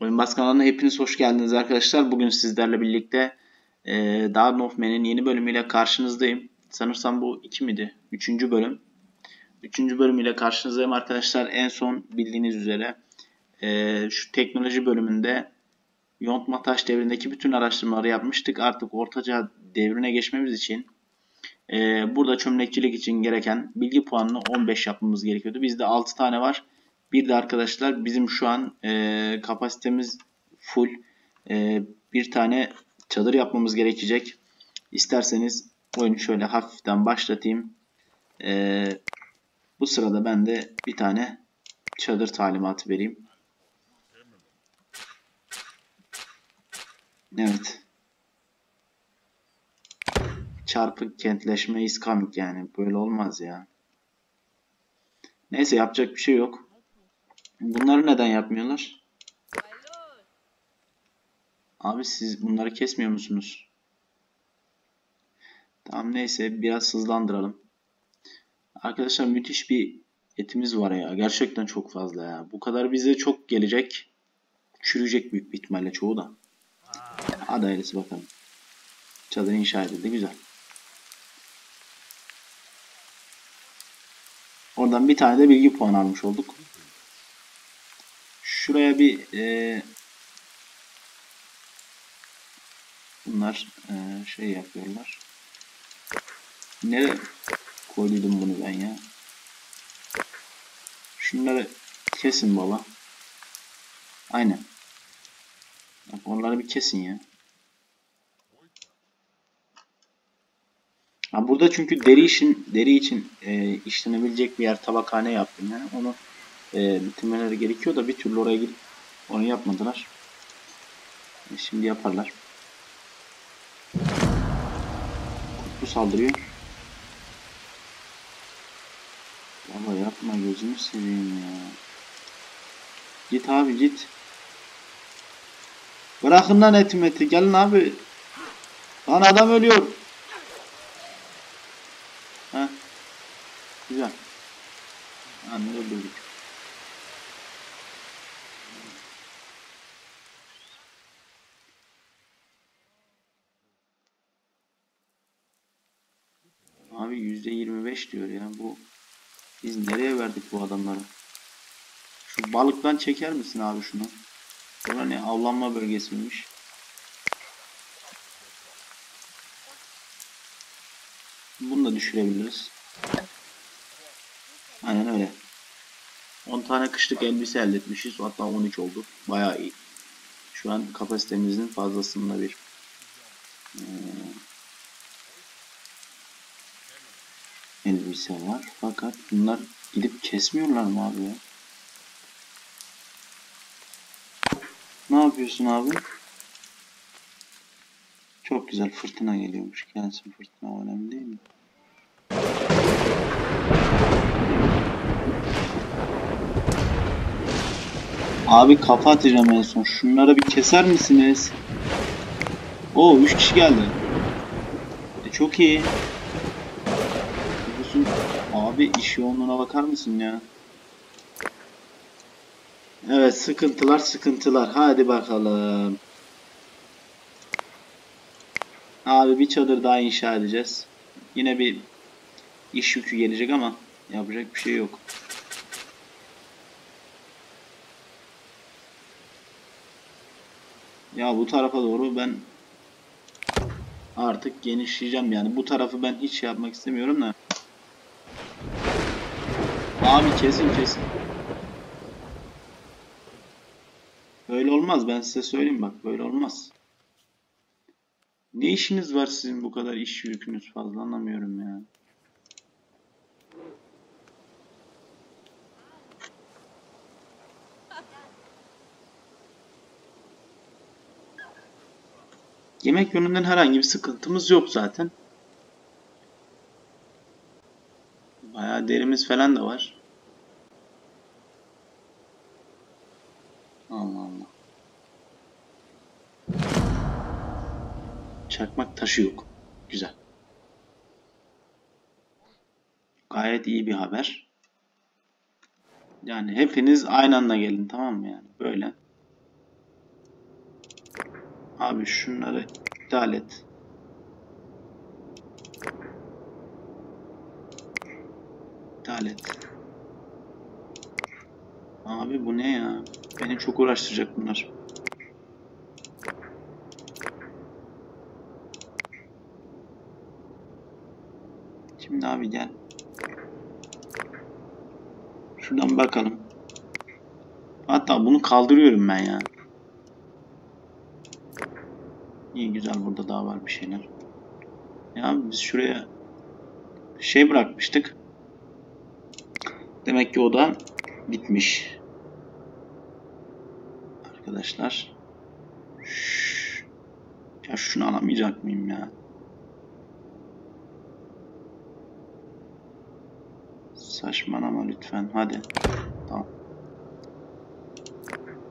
Oyun Bas hepiniz hoş geldiniz arkadaşlar. Bugün sizlerle birlikte e, Dawn of Man'in yeni bölümüyle karşınızdayım. Sanırsam bu 2 miydi? 3. bölüm. 3. bölümüyle karşınızdayım arkadaşlar. En son bildiğiniz üzere e, şu teknoloji bölümünde yontma taş devrindeki bütün araştırmaları yapmıştık. Artık ortaca devrine geçmemiz için e, burada çömlekçilik için gereken bilgi puanını 15 yapmamız gerekiyordu. Bizde 6 tane var. Bir de arkadaşlar bizim şu an e, kapasitemiz full. E, bir tane çadır yapmamız gerekecek. İsterseniz oyunu şöyle hafiften başlatayım. E, bu sırada ben de bir tane çadır talimatı vereyim. Evet. Çarpık kentleşme is yani. Böyle olmaz ya. Neyse yapacak bir şey yok. Bunları neden yapmıyorlar? Abi siz bunları kesmiyor musunuz? Tamam neyse biraz hızlandıralım. Arkadaşlar müthiş bir etimiz var ya. Gerçekten çok fazla ya. Bu kadar bize çok gelecek. Çürüyecek büyük bir ihtimalle çoğu da. Hadi hayırlısı bakalım. Çadır inşa edildi. Güzel. Oradan bir tane de bilgi puan almış olduk. Şuraya bir e, bunlar e, şey yapıyorlar. Nereye koydum bunu ben ya? Şunları kesin baba. Aynen. Bak onları bir kesin ya. Ha burada çünkü deri için deri için e, işlenebilecek bir yer tabakhane yaptım yani onu e, bitirmeleri gerekiyor da bir türlü oraya gidip onu yapmadılar. E, şimdi yaparlar. Kutlu saldırıyor. Baba yapma gözümü seveyim ya. Git abi git. Bırakın lan etim eti. Gelin abi. Lan adam ölüyor. Ha. Güzel. Anne öldürdük. Abi %25 diyor ya bu. Biz nereye verdik bu adamları? Şu balıktan çeker misin abi şunu? Bura ne? Avlanma bölgesiymiş. Bunu da düşürebiliriz. Aynen öyle. 10 tane kışlık elbise elde etmişiz. Hatta 13 oldu. Bayağı iyi. Şu an kapasitemizin fazlasında bir ee, elbise var. Fakat bunlar gidip kesmiyorlar mı abi ya? Ne yapıyorsun abi? Çok güzel fırtına geliyormuş. Gelsin fırtına önemli değil mi? Abi kafa atacağım en son. Şunları bir keser misiniz? Oo 3 kişi geldi. E, çok iyi. Abi iş yoğunluğuna bakar mısın ya? Evet sıkıntılar sıkıntılar. Hadi bakalım. Abi bir çadır daha inşa edeceğiz. Yine bir iş yükü gelecek ama yapacak bir şey yok. Ya bu tarafa doğru ben artık genişleyeceğim yani. Bu tarafı ben hiç şey yapmak istemiyorum da. Abi kesin kesin. Böyle olmaz ben size söyleyeyim bak böyle olmaz. Ne işiniz var sizin bu kadar iş yükünüz fazla anlamıyorum ya. Yemek yönünden herhangi bir sıkıntımız yok zaten. Bayağı derimiz falan da var. Allah Allah. Çakmak taşı yok. Güzel. Gayet iyi bir haber. Yani hepiniz aynı anda gelin tamam mı yani böyle. Abi şunları iptal et. İptal et. Abi bu ne ya? Beni çok uğraştıracak bunlar. Şimdi abi gel. Şuradan bakalım. Hatta bunu kaldırıyorum ben ya. İyi güzel burada daha var bir şeyler. Ya biz şuraya şey bırakmıştık. Demek ki o da bitmiş. Arkadaşlar. Şşş. Ya şunu alamayacak mıyım ya? Saçmalama lütfen. Hadi. Tamam.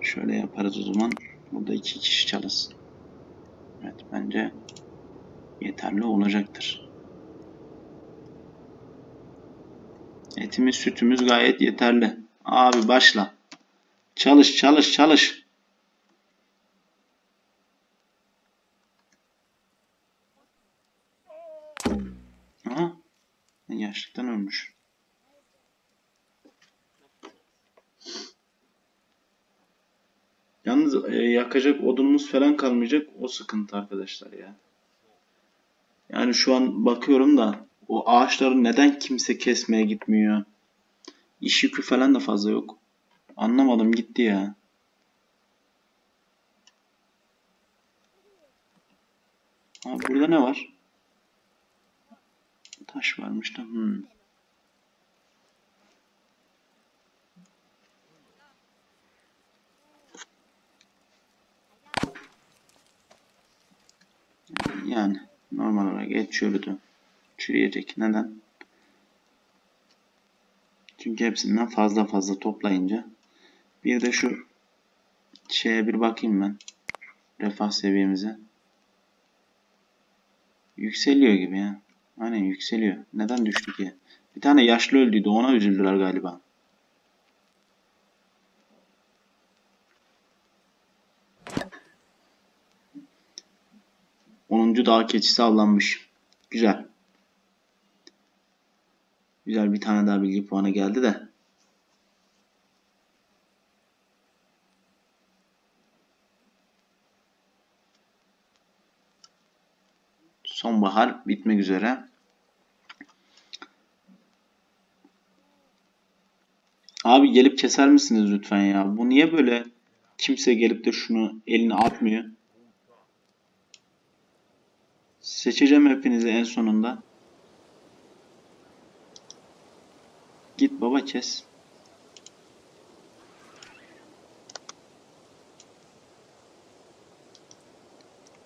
Şöyle yaparız o zaman. Burada iki kişi çalışsın. Evet bence yeterli olacaktır. Etimiz sütümüz gayet yeterli. Abi başla. Çalış çalış çalış. Aha. Yaşlıktan ölmüş. Yalnız e, yakacak odunumuz falan kalmayacak. O sıkıntı arkadaşlar ya. Yani şu an bakıyorum da o ağaçları neden kimse kesmeye gitmiyor? İş yükü falan da fazla yok. Anlamadım gitti ya. Abi burada ne var? Taş varmış da. Hmm. Yani normal olarak et çürüdü. Çürüyecek. Neden? Çünkü hepsinden fazla fazla toplayınca. Bir de şu şeye bir bakayım ben. Refah seviyemize. Yükseliyor gibi ya. Aynen yükseliyor. Neden düştü ki? Bir tane yaşlı öldüydü. Ona üzüldüler galiba. Onuncu dağ keçisi avlanmış. Güzel. Güzel bir tane daha bilgi puanı geldi de. Sonbahar bitmek üzere. Abi gelip keser misiniz lütfen ya? Bu niye böyle kimse gelip de şunu eline atmıyor? Seçeceğim hepinizi en sonunda. Git baba kes.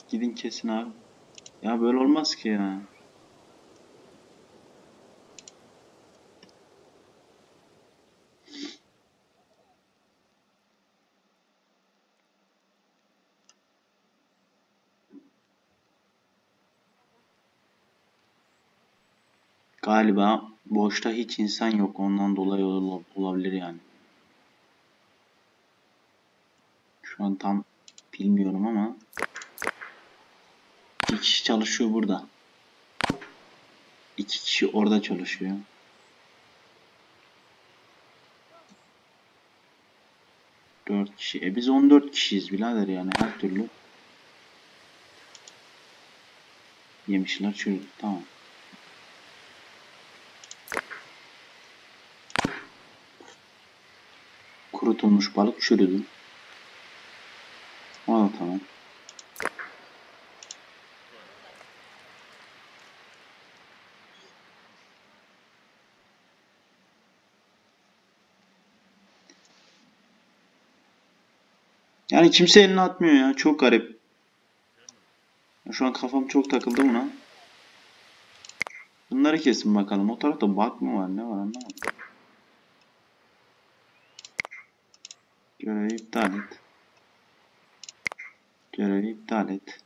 Gidin kesin abi. Ya böyle olmaz ki ya. Galiba boşta hiç insan yok. Ondan dolayı ol- olabilir yani. Şu an tam bilmiyorum ama iki kişi çalışıyor burada. İki kişi orada çalışıyor. Dört kişi. E biz 14 kişiyiz birader yani her türlü. Yemişler çürüdü. Tamam. Kurutulmuş balık çürüdü. O tamam. Yani kimse elini atmıyor ya. Çok garip. Şu an kafam çok takıldı buna. Bunları kesin bakalım. O tarafta bug mı var? Ne var anlamadım. Görevi iptal et. Görevi iptal et.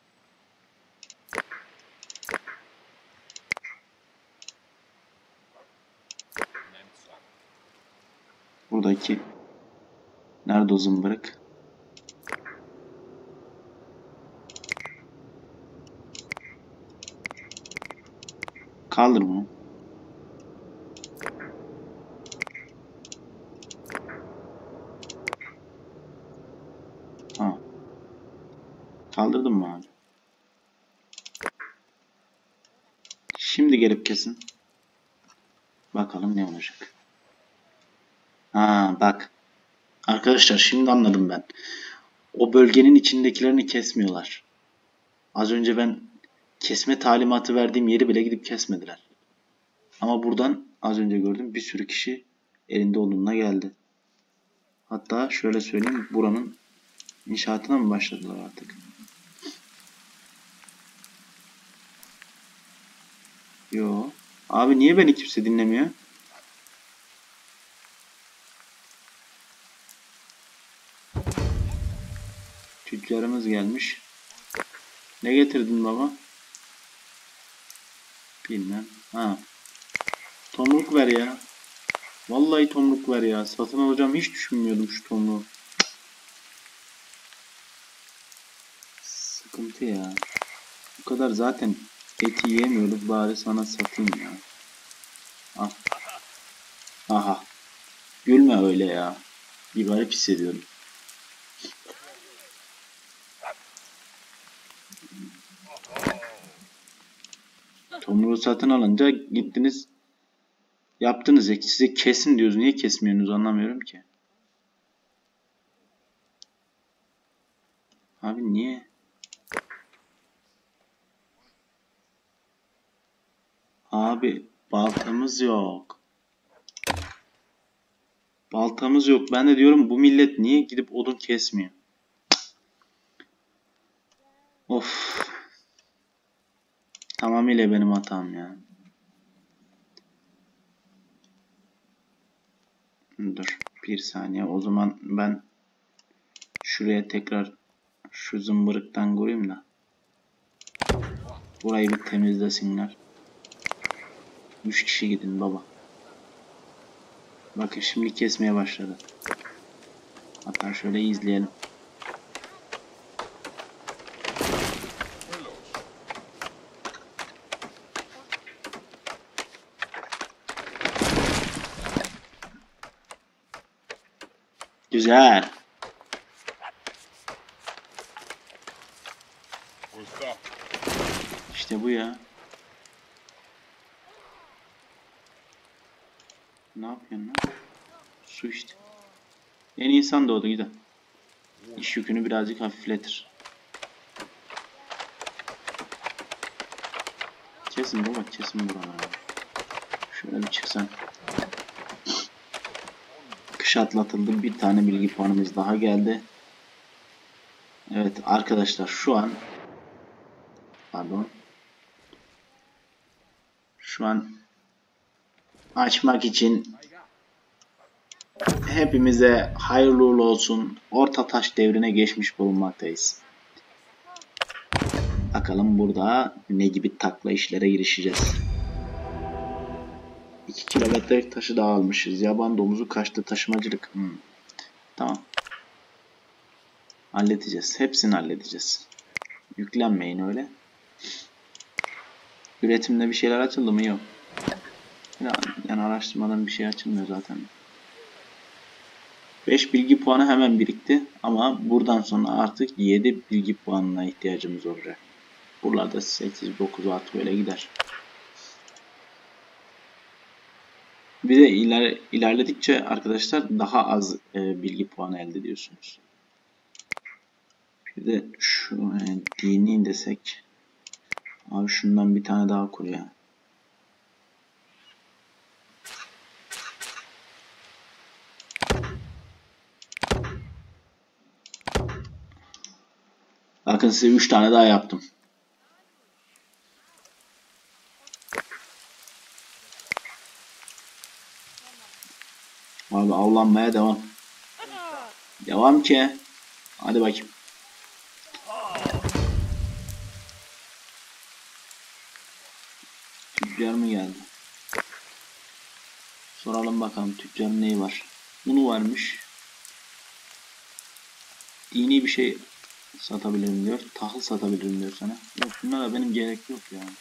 Buradaki nerede o zımbırık? Kaldır bunu. Kaldırdın mı abi? Şimdi gelip kesin. Bakalım ne olacak. Ha bak. Arkadaşlar şimdi anladım ben. O bölgenin içindekilerini kesmiyorlar. Az önce ben kesme talimatı verdiğim yeri bile gidip kesmediler. Ama buradan az önce gördüm bir sürü kişi elinde olduğuna geldi. Hatta şöyle söyleyeyim buranın inşaatına mı başladılar artık? Yo. Abi niye beni kimse dinlemiyor? Tüccarımız gelmiş. Ne getirdin baba? Bilmem. Ha. Tomruk ver ya. Vallahi tomruk ver ya. Satın alacağım hiç düşünmüyordum şu tomruğu. Sıkıntı ya. Bu kadar zaten eti yiyemiyoruz. Bari sana satayım ya. Al. Aha. Gülme öyle ya. Bir garip hissediyorum. Tomruğu satın alınca gittiniz yaptınız ya size kesin diyoruz. Niye kesmiyorsunuz anlamıyorum ki. Abi niye? Abi baltamız yok. Baltamız yok. Ben de diyorum bu millet niye gidip odun kesmiyor? Of. Tamamıyla benim hatam ya. Dur bir saniye. O zaman ben şuraya tekrar şu zımbırıktan koyayım da. Burayı bir temizlesinler. 3 kişi gidin baba. Bakın şimdi kesmeye başladı. Hatta şöyle izleyelim. Güzel. İşte bu ya. Ne yapıyorsun lan? Su işte. En insan doğdu gidelim. İş yükünü birazcık hafifletir. Kesin baba kesin buraları. Şöyle bir çıksan. Kış atlatıldı. Bir tane bilgi puanımız daha geldi. Evet arkadaşlar şu an pardon şu an açmak için hepimize hayırlı uğurlu olsun. Orta taş devrine geçmiş bulunmaktayız. Bakalım burada ne gibi takla işlere girişeceğiz. 2 kilometrelik taşı da almışız. Yaban domuzu kaçtı taşımacılık. Hmm. Tamam. Halledeceğiz. Hepsini halledeceğiz. Yüklenmeyin öyle. Üretimde bir şeyler açıldı mı? Yok. Yani, yani araştırmadan bir şey açılmıyor zaten. 5 bilgi puanı hemen birikti. Ama buradan sonra artık 7 bilgi puanına ihtiyacımız olacak. Buralarda 8, 9 artı böyle gider. Bir de iler, ilerledikçe arkadaşlar daha az e, bilgi puanı elde ediyorsunuz. Bir de şu e, dini desek. Abi şundan bir tane daha kur ya. Bakın size 3 tane daha yaptım. Abi avlanmaya devam. Devam ki. Hadi bakayım. Tüccar mı geldi? Soralım bakalım tüccarın neyi var. Unu varmış. Dini bir şey satabilirim diyor. Tahıl satabilirim diyor sana. Yok bunlara benim gerek yok ya. Yani.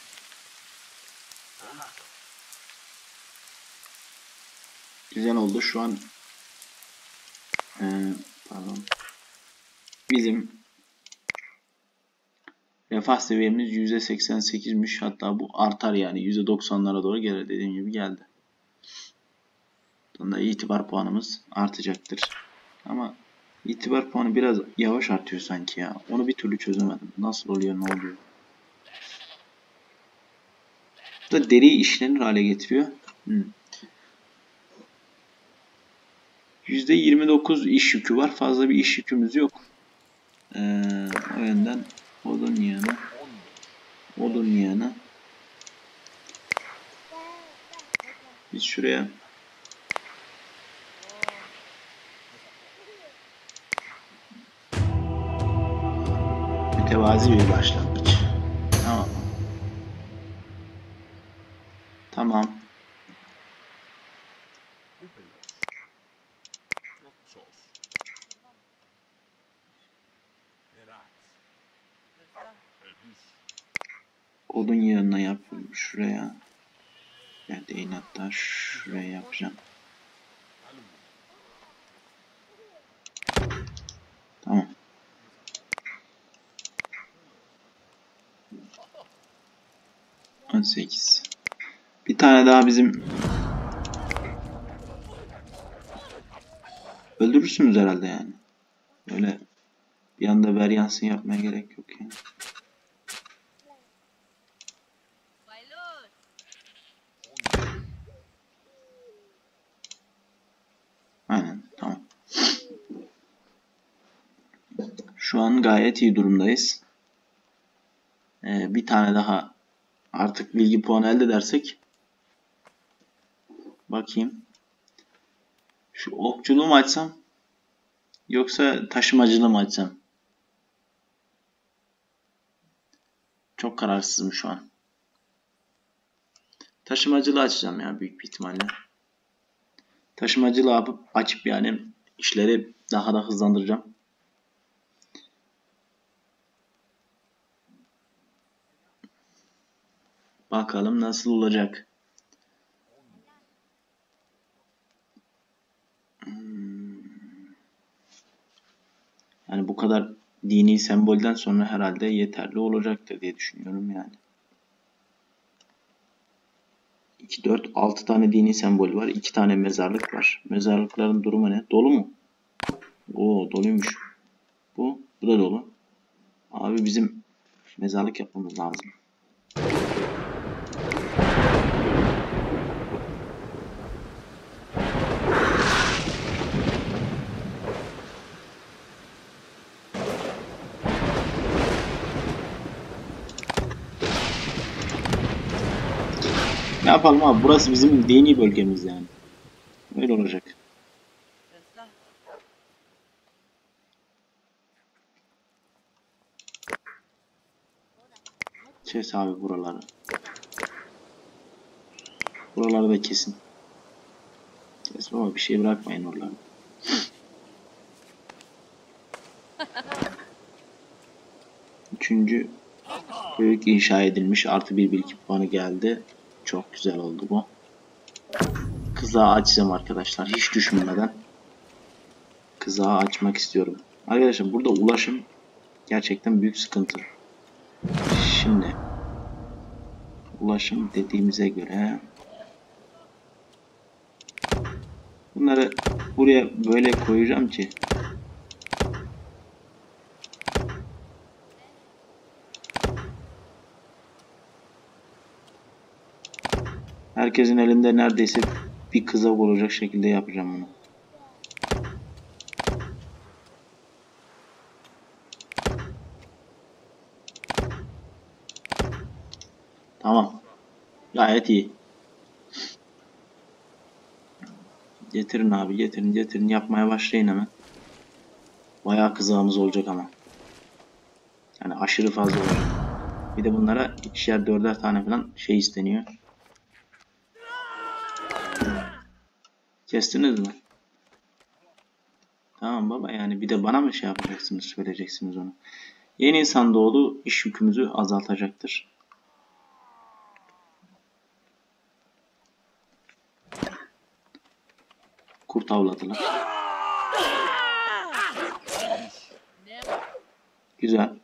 Güzel oldu. Şu an ee, pardon. Bizim refah seviyemiz %88'miş. Hatta bu artar yani. %90'lara doğru geri dediğim gibi geldi. Bundan da itibar puanımız artacaktır. Ama itibar puanı biraz yavaş artıyor sanki ya. Onu bir türlü çözemedim. Nasıl oluyor ne oluyor? Bu da deriyi işlenir hale getiriyor. Hmm. %29 iş yükü var. Fazla bir iş yükümüz yok. Ee, o yönden odun yığını odun yığını biz şuraya mütevazi bir başlangıç. Tamam. Tamam. Odun yığınına yap şuraya. Ya değil hatta şuraya yapacağım. 18. Bir tane daha bizim... Öldürürsünüz herhalde yani. Öyle bir anda varyansın yapmaya gerek yok yani. Aynen tamam. Şu an gayet iyi durumdayız. Ee, bir tane daha artık bilgi puanı elde edersek bakayım. Şu okçuluğu mu açsam yoksa taşımacılığı mı açsam? Çok kararsızım şu an. Taşımacılığı açacağım ya büyük bir ihtimalle. Taşımacılığı yapıp açıp yani işleri daha da hızlandıracağım. Bakalım nasıl olacak. Hmm. Yani bu kadar dini sembolden sonra herhalde yeterli olacaktır diye düşünüyorum yani. 2, 4, 6 tane dini sembol var. 2 tane mezarlık var. Mezarlıkların durumu ne? Dolu mu? Oo doluymuş. Bu, bu da dolu. Abi bizim mezarlık yapmamız lazım. Ne yapalım abi? Burası bizim dini bölgemiz yani. Öyle olacak. Kes abi buraları. Buraları da kesin. Kes baba bir şey bırakmayın oraları. Üçüncü büyük inşa edilmiş. Artı bir bilgi puanı geldi. Çok güzel oldu bu. Kızağı açacağım arkadaşlar. Hiç düşünmeden. Kızağı açmak istiyorum. Arkadaşlar burada ulaşım gerçekten büyük sıkıntı. Şimdi ulaşım dediğimize göre bunları buraya böyle koyacağım ki herkesin elinde neredeyse bir kızak olacak şekilde yapacağım bunu. Tamam. Gayet iyi. Getirin abi getirin getirin yapmaya başlayın hemen. Bayağı kızağımız olacak ama. Yani aşırı fazla olacak. Bir de bunlara ikişer dörder tane falan şey isteniyor. Kestiniz mi? Tamam baba yani bir de bana mı şey yapacaksınız söyleyeceksiniz onu. Yeni insan doğdu iş yükümüzü azaltacaktır. kurt avladılar. Güzel.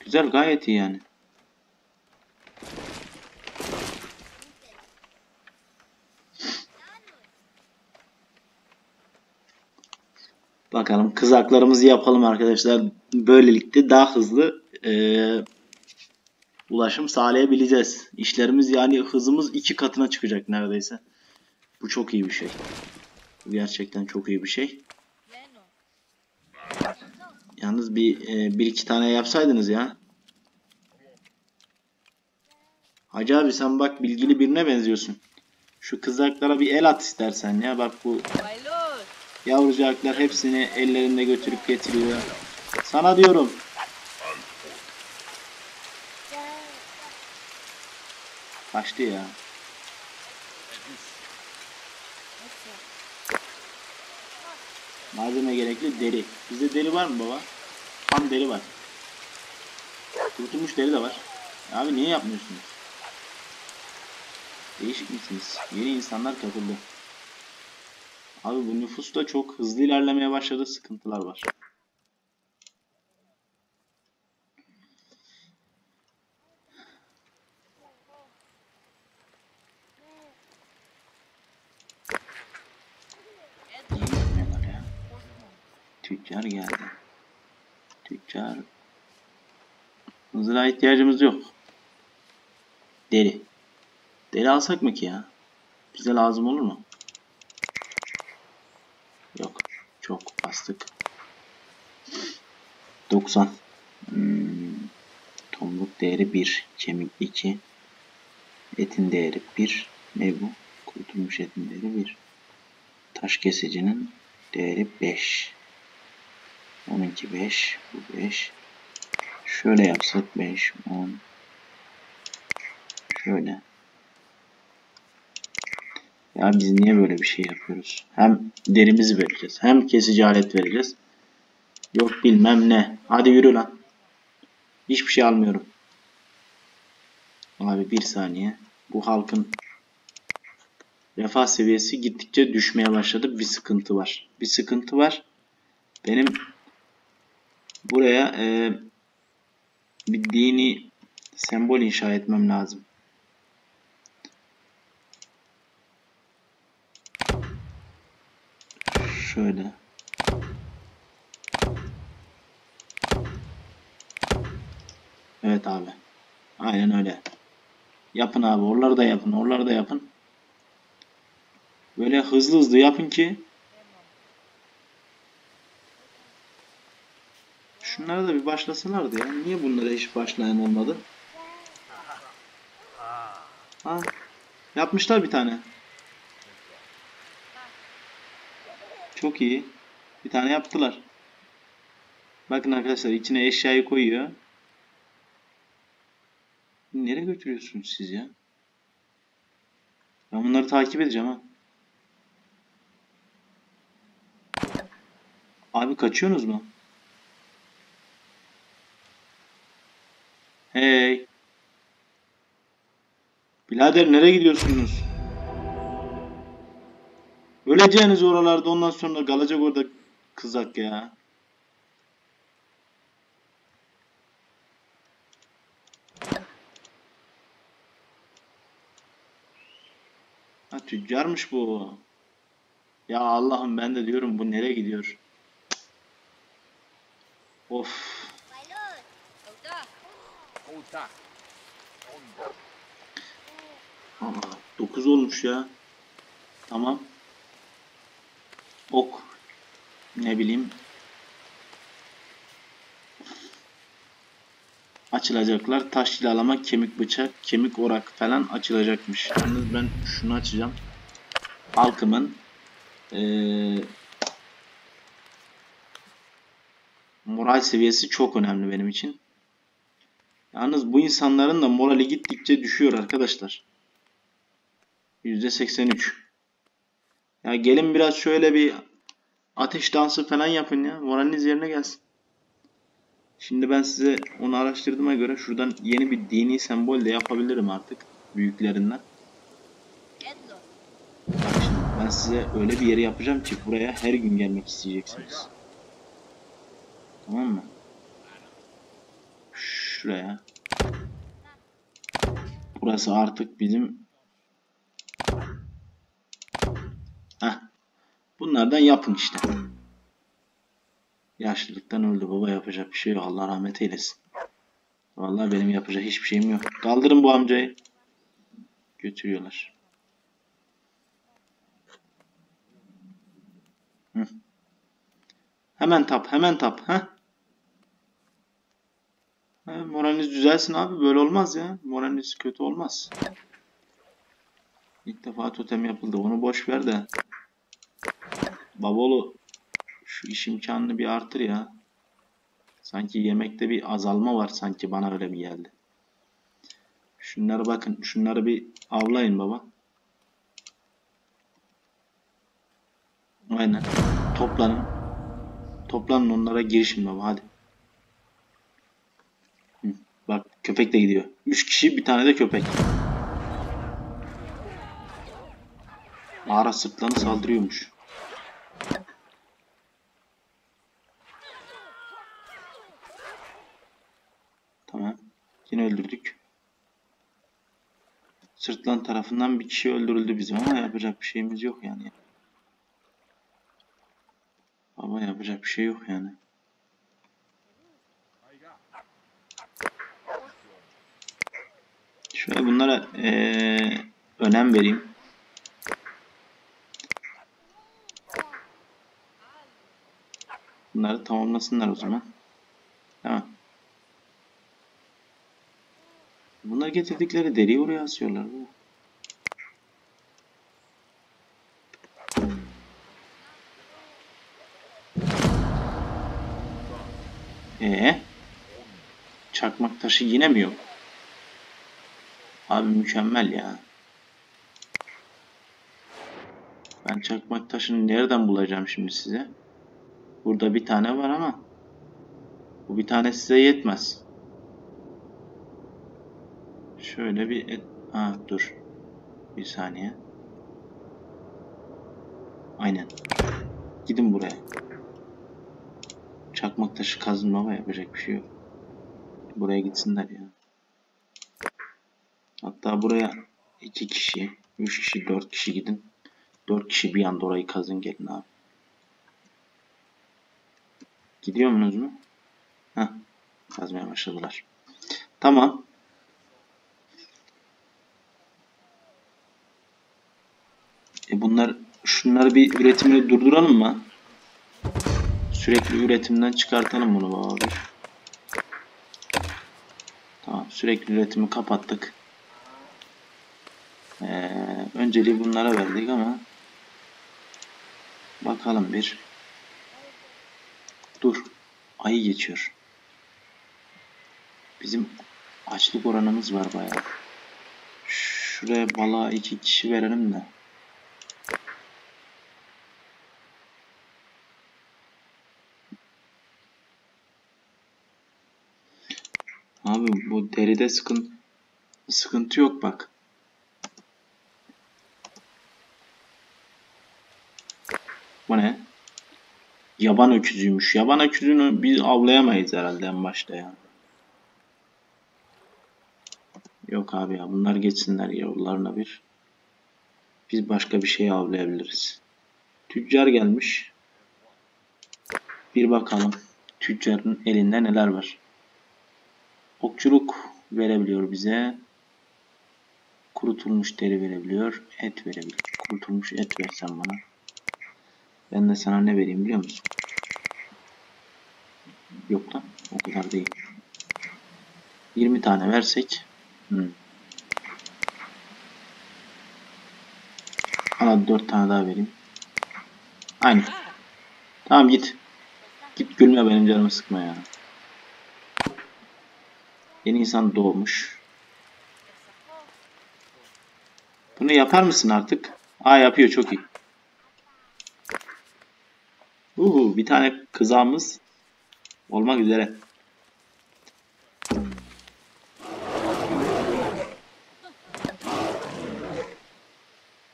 Güzel gayet iyi yani. Bakalım kızaklarımızı yapalım arkadaşlar. Böylelikle daha hızlı eee, ulaşım sağlayabileceğiz. İşlerimiz yani hızımız iki katına çıkacak neredeyse. Bu çok iyi bir şey. Bu gerçekten çok iyi bir şey. Yalnız bir e, bir iki tane yapsaydınız ya. Hacı abi sen bak bilgili birine benziyorsun. Şu kızaklara bir el at istersen ya. Bak bu. Yavrucaklar hepsini ellerinde götürüp getiriyor. Sana diyorum. Kaçtı ya. Malzeme gerekli deri. Bizde deri var mı baba? Tam deri var. Kurutulmuş deri de var. Abi niye yapmıyorsunuz? Değişik misiniz? Yeni insanlar katıldı. Abi bu nüfus da çok hızlı ilerlemeye başladı. Sıkıntılar var. Tüccar geldi. Tüccar. Mızrağa ihtiyacımız yok. Deri. Deri alsak mı ki ya? Bize lazım olur mu? Yok. Çok bastık. 90. Hmm. Tomruk değeri 1. Kemik 2. Etin değeri 1. Ne bu? Kurutulmuş etin değeri 1. Taş kesicinin değeri 5. Onunki 5. Bu 5. Şöyle yapsak 5, 10. Şöyle. Ya biz niye böyle bir şey yapıyoruz? Hem derimizi vereceğiz. Hem kesici alet vereceğiz. Yok bilmem ne. Hadi yürü lan. Hiçbir şey almıyorum. Abi bir saniye. Bu halkın refah seviyesi gittikçe düşmeye başladı. Bir sıkıntı var. Bir sıkıntı var. Benim buraya e, bir dini sembol inşa etmem lazım. Şöyle. Evet abi. Aynen öyle. Yapın abi. Oraları da yapın. Oraları da yapın. Böyle hızlı hızlı yapın ki Şunlara da bir başlasalardı ya. Niye bunlara hiç başlayan olmadı? Ha, yapmışlar bir tane. Çok iyi. Bir tane yaptılar. Bakın arkadaşlar içine eşyayı koyuyor. Nereye götürüyorsunuz siz ya? Ben bunları takip edeceğim ha. Abi kaçıyorsunuz mu? Hey. Birader nereye gidiyorsunuz? Öleceğiniz oralarda ondan sonra kalacak orada kızak ya. Ha tüccarmış bu. Ya Allah'ım ben de diyorum bu nereye gidiyor? Of. Aa, 9 olmuş ya. Tamam. Ok. Ne bileyim. Açılacaklar. Taş cilalama, kemik bıçak, kemik orak falan açılacakmış. Yalnız ben şunu açacağım. Halkımın eee, moral seviyesi çok önemli benim için. Yalnız bu insanların da morali gittikçe düşüyor arkadaşlar. %83. Ya gelin biraz şöyle bir ateş dansı falan yapın ya. Moraliniz yerine gelsin. Şimdi ben size onu araştırdığıma göre şuradan yeni bir dini sembol de yapabilirim artık. Büyüklerinden. Edno. Ben size öyle bir yeri yapacağım ki buraya her gün gelmek isteyeceksiniz. Tamam mı? Şuraya. Burası artık bizim Heh. Bunlardan yapın işte. Yaşlılıktan öldü baba yapacak bir şey yok. Allah rahmet eylesin. Vallahi benim yapacak hiçbir şeyim yok. Kaldırın bu amcayı. Götürüyorlar. Hı. Hemen tap, hemen tap. Ha? Ha, moraliniz düzelsin abi. Böyle olmaz ya. Moraliniz kötü olmaz. İlk defa totem yapıldı. Onu boş ver de. Babolu şu iş imkanını bir artır ya. Sanki yemekte bir azalma var sanki bana öyle bir geldi. Şunlara bakın. Şunları bir avlayın baba. Aynen. Toplanın. Toplanın onlara girişin baba hadi. Bak köpek de gidiyor. 3 kişi bir tane de köpek. Mağara sırtlanı saldırıyormuş. Tamam. Yine öldürdük. Sırtlan tarafından bir kişi öldürüldü bizim ama yapacak bir şeyimiz yok yani. Ama yapacak bir şey yok yani. Şöyle bunlara eee, önem vereyim. Bunları tamamlasınlar o zaman. Tamam. Bunlar getirdikleri deriyi oraya asıyorlar. Ee, çakmak taşı yine mi yok? Abi mükemmel ya. Ben çakmak taşını nereden bulacağım şimdi size? Burada bir tane var ama bu bir tane size yetmez. Şöyle bir et... Ha dur. Bir saniye. Aynen. Gidin buraya. Çakmak taşı kazın baba yapacak bir şey yok. Buraya gitsinler ya. Hatta buraya iki kişi, üç kişi, dört kişi gidin. Dört kişi bir anda orayı kazın gelin abi. Gidiyor musunuz mu? Heh. Kazmaya başladılar. Tamam. E bunlar şunları bir üretimini durduralım mı? Sürekli üretimden çıkartalım bunu bir. Tamam sürekli üretimi kapattık. Ee, önceliği bunlara verdik ama bakalım bir. Dur. Ayı geçiyor. Bizim açlık oranımız var bayağı. Şuraya balığa iki kişi verelim de. Deride sıkıntı sıkıntı yok bak. Bu ne? Yaban öküzüymüş. Yaban öküzünü biz avlayamayız herhalde en başta ya. Yok abi ya bunlar geçsinler yavrularına bir. Biz başka bir şey avlayabiliriz. Tüccar gelmiş. Bir bakalım tüccarın elinde neler var. Okçuluk verebiliyor bize. Kurutulmuş deri verebiliyor. Et verebiliyor. Kurutulmuş et versen bana. Ben de sana ne vereyim biliyor musun? Yok lan. O kadar değil. 20 tane versek. Hmm. Bana 4 tane daha vereyim. Aynı. Tamam git. Git gülme benim canımı sıkma ya. Yeni insan doğmuş. Bunu yapar mısın artık? Aa yapıyor çok iyi. Uhu, bir tane kızağımız olmak üzere.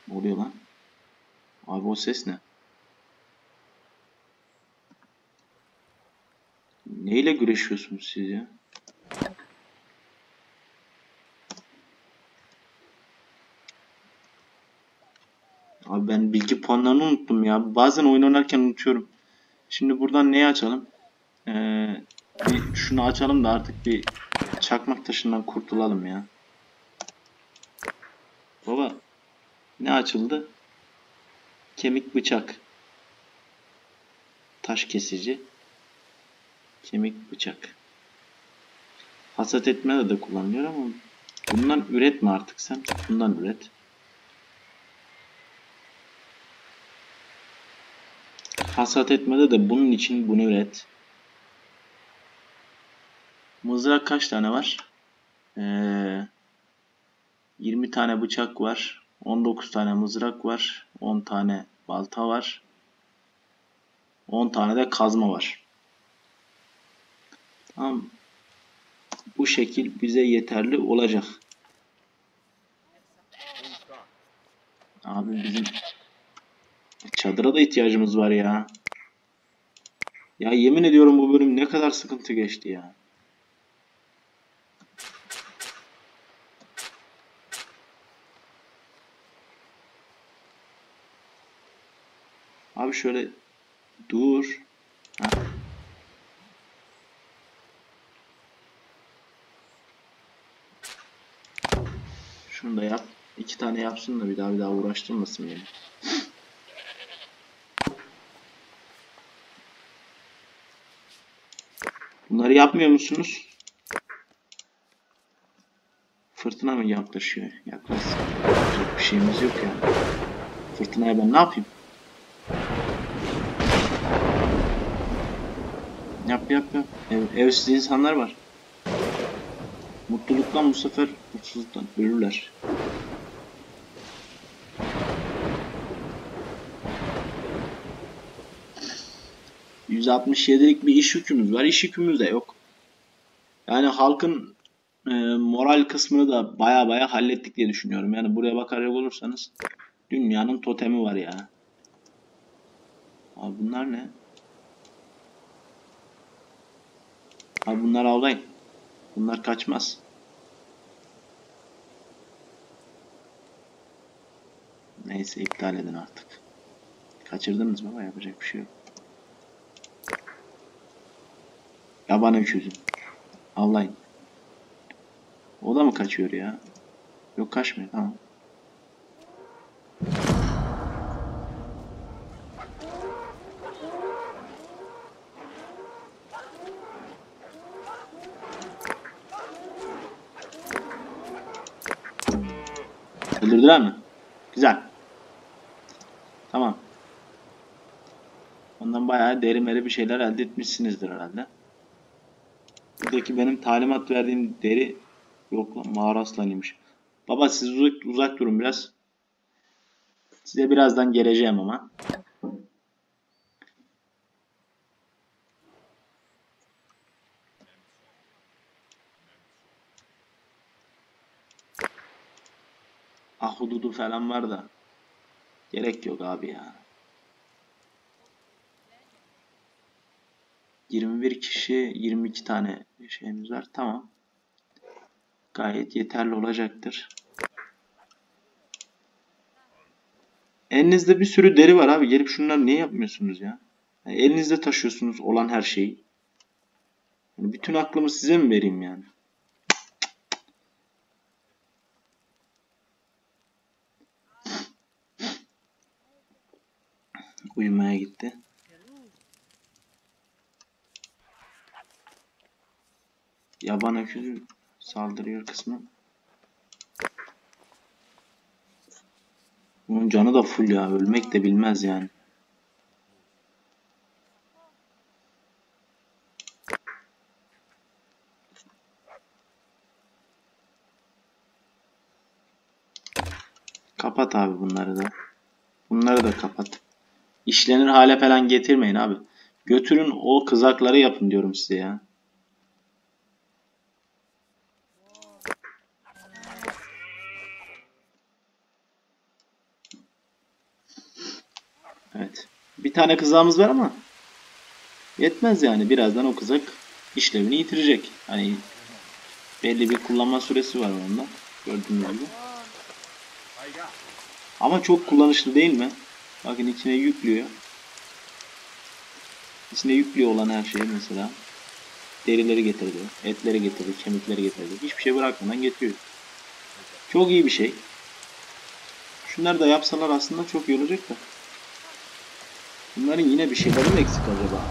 Ne oluyor lan? ses ne? Neyle güreşiyorsunuz siz ya? Abi ben bilgi puanlarını unuttum ya. Bazen oyun oynarken unutuyorum. Şimdi buradan neyi açalım? Ee, bir şunu açalım da artık bir çakmak taşından kurtulalım ya. Baba ne açıldı? Kemik bıçak. Taş kesici. Kemik bıçak. Hasat etmede de kullanılıyor ama bundan üretme artık sen. Bundan üret. Hasat etmede de bunun için bunu üret. Mızrak kaç tane var? Ee, 20 tane bıçak var. 19 tane mızrak var. 10 tane balta var. 10 tane de kazma var. Tamam. Bu şekil bize yeterli olacak. Abi bizim çadıra da ihtiyacımız var ya. Ya yemin ediyorum bu bölüm ne kadar sıkıntı geçti ya. Abi şöyle dur. Heh. Şunu da yap. İki tane yapsın da bir daha bir daha uğraştırmasın beni. Bunları yapmıyor musunuz? Fırtına mı yaklaşıyor? Yaklaşsın. Bir şeyimiz yok ya. Fırtınaya ben ne yapayım? Yap yap yap. Ev, evsiz insanlar var. Mutluluktan bu sefer mutsuzluktan ölürler. %67'lik bir iş yükümüz var. İş yükümüz de yok. Yani halkın e, moral kısmını da baya baya hallettik diye düşünüyorum. Yani buraya bakacak olursanız dünyanın totemi var ya. Abi bunlar ne? Abi bunlar avlayın. Bunlar kaçmaz. Neyse iptal edin artık. Kaçırdınız ama yapacak bir şey yok. Yaban öküzü. Avlayın. O da mı kaçıyor ya? Yok kaçmıyor tamam. Öldürdüler mi? Güzel. Tamam. Ondan bayağı deri bir şeyler elde etmişsinizdir herhalde. Buradaki benim talimat verdiğim deri yok lan mağara aslanıymış. Baba siz uzak, uzak durun biraz. Size birazdan geleceğim ama. Ahududu falan var da. Gerek yok abi ya. 21 kişi 22 tane şeyimiz var. Tamam. Gayet yeterli olacaktır. Elinizde bir sürü deri var abi. Gelip şunları niye yapmıyorsunuz ya? Yani elinizde taşıyorsunuz olan her şeyi. Yani bütün aklımı size mi vereyim yani? Uyumaya gitti. Yaban öküzü saldırıyor kısmı. Bunun canı da full ya. Ölmek de bilmez yani. Kapat abi bunları da. Bunları da kapat. İşlenir hale falan getirmeyin abi. Götürün o kızakları yapın diyorum size ya. Tane kızağımız var ama yetmez yani. Birazdan o kızak işlevini yitirecek. Hani belli bir kullanma süresi var onda. Gördüğünüz gibi. Ama çok kullanışlı değil mi? Bakın içine yüklüyor. İçine yüklüyor olan her şeyi mesela. Derileri getirdi, etleri getirdi, kemikleri getirdi. Hiçbir şey bırakmadan getiriyor. Çok iyi bir şey. Şunları da yapsalar aslında çok iyi olacak da. Bunların yine bir şeyleri mi eksik acaba?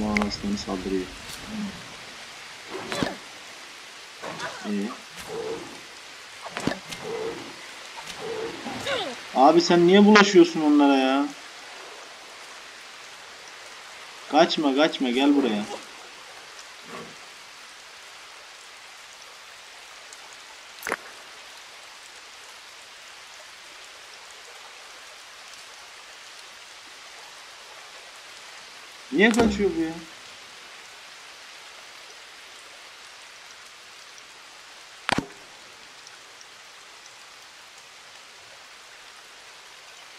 Bu aslanı saldırıyor. İyi. Abi sen niye bulaşıyorsun onlara ya? Kaçma kaçma gel buraya. Niye kaçıyor bu ya?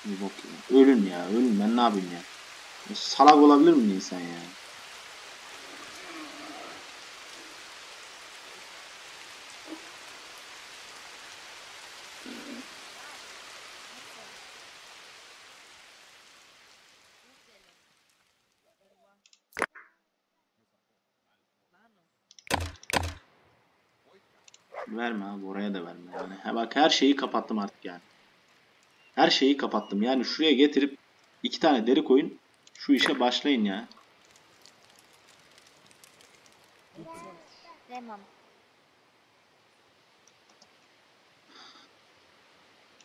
Bok ya. Ölün ya ölün ben ne yapayım ya. Salak olabilir mi insan ya? Verme abi oraya da verme yani. Ha bak her şeyi kapattım artık yani. Her şeyi kapattım. Yani şuraya getirip iki tane deri koyun. Şu işe başlayın ya. Tamam.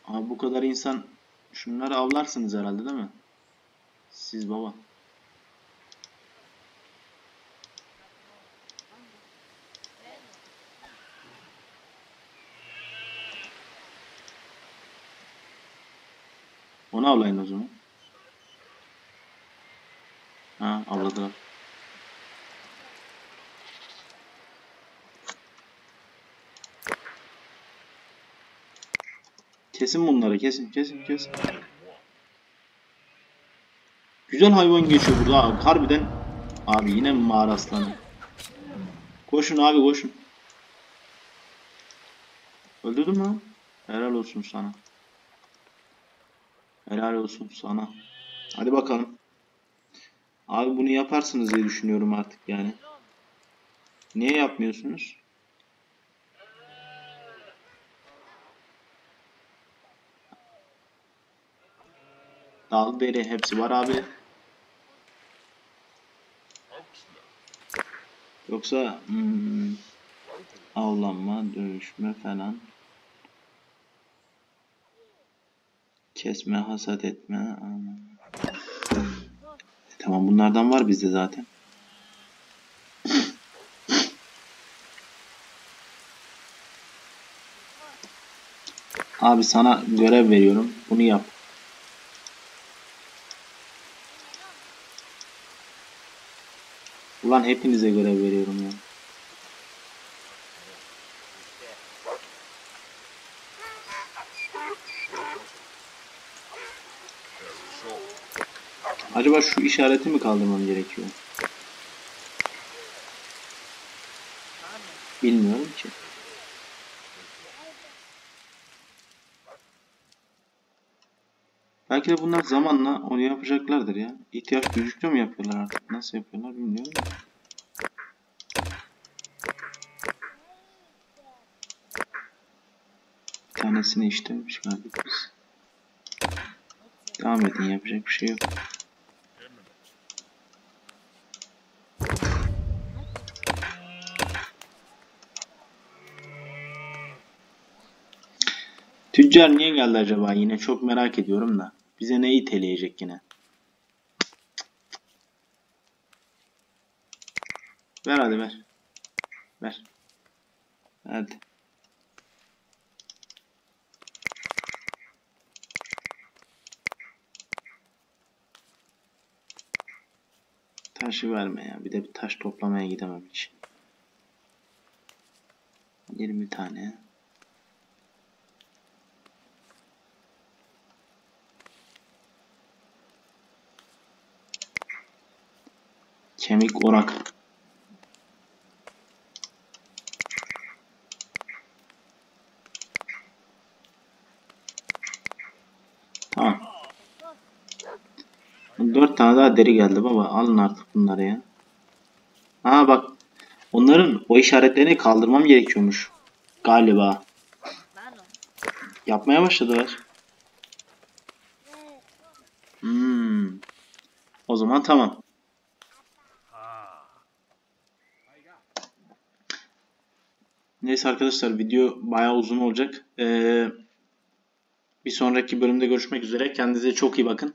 Abi bu kadar insan şunları avlarsınız herhalde değil mi? Siz baba. Onu avlayın o zaman. Ha avladılar. Kesin bunları kesin kesin kesin. Güzel hayvan geçiyor burada abi. Harbiden abi yine mi mağara aslanı? Koşun abi koşun. Öldürdün mü? Helal olsun sana. Helal olsun sana. Hadi bakalım. Abi bunu yaparsınız diye düşünüyorum artık yani. Niye yapmıyorsunuz? Dal deri hepsi var abi. Yoksa hmm, avlanma, dövüşme falan. Kesme, hasat etme. Tamam bunlardan var bizde zaten. Abi sana görev veriyorum. Bunu yap. Ulan hepinize görev veriyorum ya. Acaba şu işareti mi kaldırmam gerekiyor? Bilmiyorum ki. Belki de bunlar zamanla onu yapacaklardır ya. İhtiyaç duydukça mı yapıyorlar artık? Nasıl yapıyorlar bilmiyorum. Bir tanesini işte çıkardık biz. Devam edin yapacak bir şey yok. Tüccar niye geldi acaba yine çok merak ediyorum da. Bize ne iteleyecek yine? Ver hadi ver. Ver. Hadi. Taşı verme ya. Bir de bir taş toplamaya gidemem hiç. 20 tane. Kemik orak. Tamam. Dört tane daha deri geldi baba. Alın artık bunları ya. Aa bak. Onların o işaretlerini kaldırmam gerekiyormuş. Galiba. Yapmaya başladılar. Hmm. O zaman tamam. Neyse arkadaşlar video bayağı uzun olacak. Ee, bir sonraki bölümde görüşmek üzere. Kendinize çok iyi bakın.